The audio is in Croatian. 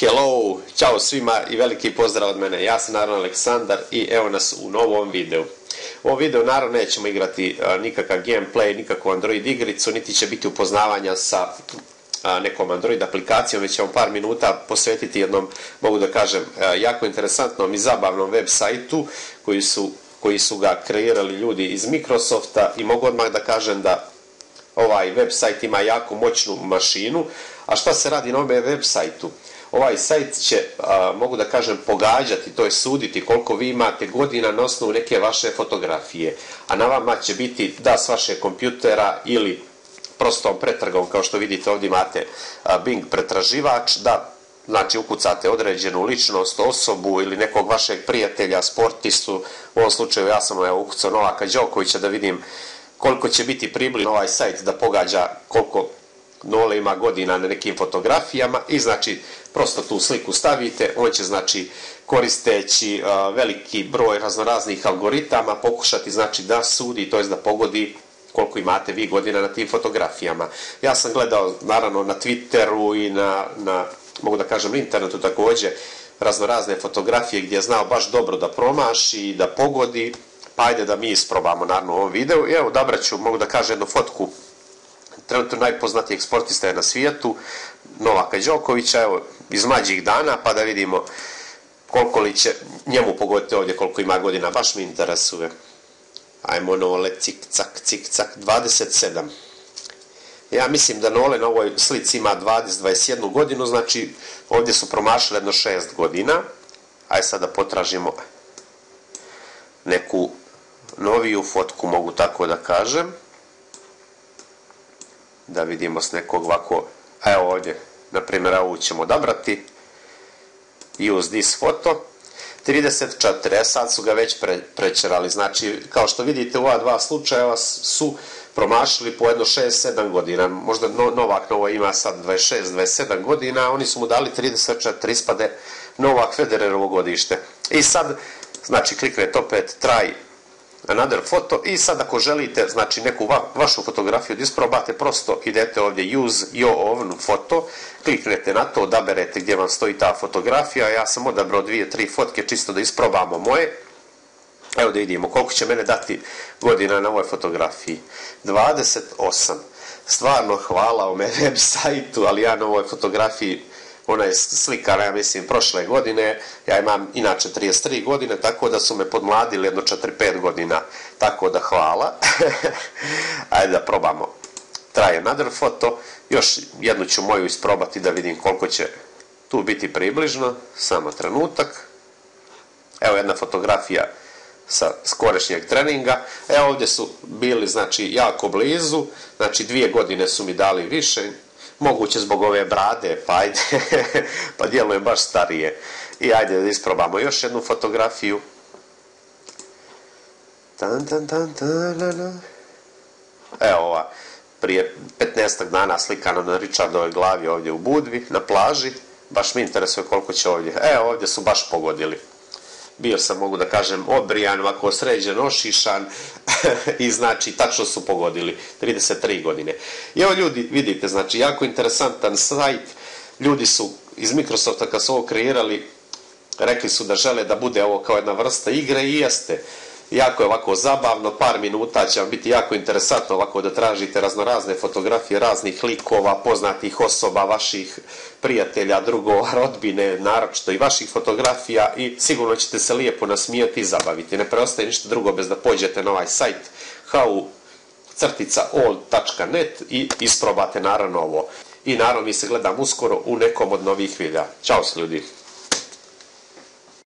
Hello, čao svima i veliki pozdrav od mene. Ja sam naravno Aleksandar i evo nas u novom videu. U ovom videu naravno nećemo igrati nikakav gameplay, nikakvu Android igricu, niti će biti upoznavanja sa nekom Android aplikacijom, već ćemo par minuta posvetiti jednom, mogu da kažem, jako interesantnom i zabavnom web sajtu koji su, koji su ga kreirali ljudi iz Microsofta i mogu odmah da kažem da ovaj web sajt ima jako moćnu mašinu. A šta se radi na ovom web sajtu? Ovaj sajt će, mogu da kažem, pogađati, to je suditi koliko vi imate godina na osnovu neke vaše fotografije. A na vama će biti da s vaše kompjutera ili prostom pretrgom, kao što vidite ovdje imate Bing pretraživač, da znači ukucate određenu ličnost, osobu ili nekog vašeg prijatelja, sportistu, u ovom slučaju ja sam evo, ukucao Novaka Đokovića da vidim koliko će biti približno ovaj sajt da pogađa koliko Nole ima godina na nekim fotografijama i znači prosto tu sliku stavite, on će znači koristeći veliki broj raznoraznih algoritama pokušati znači da sudi, to jest da pogodi koliko imate vi godina na tim fotografijama. Ja sam gledao naravno na Twitteru i na, na mogu da kažem internetu također raznorazne fotografije gdje je znao baš dobro da promaši i da pogodi, pa ajde da mi isprobamo naravno u ovom videu. I evo odabrat ću, mogu da kažem jednu fotku trenutno najpoznatijeg sportista je na svijetu, Novaka Đokovića, evo, iz mlađih dana, pa da vidimo koliko li će njemu pogoditi ovdje, koliko ima godina, baš mi interesuje. Ajmo Nole, cik, cak, cik, cak, 27. Ja mislim da Nole na ovoj slici ima 20-21 godinu, znači ovdje su promašili jedno 6 godina. Aj sad da potražimo neku noviju fotku, mogu tako da kažem da vidimo s nekog ovako, evo ovdje, na primjer ovu ćemo odabrati, use this photo, 34, e sad su ga već pre, prečerali, znači kao što vidite u ova dva slučajeva su promašili po jedno 6-7 godina, možda Novak Novo ima sad 26-27 godina, oni su mu dali 34, ispade Novak Federerovo godište. I sad, znači kliknete opet try another photo i sad ako želite znači neku vašu fotografiju da isprobate prosto idete ovdje use your own photo kliknete na to odaberete gdje vam stoji ta fotografija ja sam odabrao dvije tri fotke čisto da isprobamo moje. Evo da vidimo koliko će mene dati godina na ovoj fotografiji. 28 stvarno hvala o web sajtu ali ja na ovoj fotografiji ona je slikana, ja mislim, prošle godine, ja imam inače 33 godine, tako da su me podmladili jedno 4-5 godina, tako da hvala. Ajde da probamo. Try another foto, još jednu ću moju isprobati da vidim koliko će tu biti približno, samo trenutak. Evo jedna fotografija sa skorešnjeg treninga. Evo ovdje su bili znači jako blizu, znači dvije godine su mi dali više, moguće zbog ove brade, pa ajde, pa djeluje baš starije. I ajde da isprobamo još jednu fotografiju. Tan, tan, tan, Evo ova, prije 15 dana slikana na Richardove glavi ovdje u Budvi, na plaži. Baš mi interesuje koliko će ovdje. Evo ovdje su baš pogodili bio sam, mogu da kažem, obrijan, ovako sređen, ošišan i znači tačno su pogodili. 33 godine. I evo ljudi, vidite, znači jako interesantan sajt, ljudi su iz Microsofta kad su ovo kreirali, rekli su da žele da bude ovo kao jedna vrsta igre i jeste jako je ovako zabavno, par minuta će vam biti jako interesantno ovako da tražite raznorazne fotografije raznih likova, poznatih osoba, vaših prijatelja, drugova, rodbine, naročito i vaših fotografija i sigurno ćete se lijepo nasmijati i zabaviti. Ne preostaje ništa drugo bez da pođete na ovaj sajt how crtica all.net i isprobate naravno ovo. I naravno mi se gledam uskoro u nekom od novih videa. Ćao s ljudi!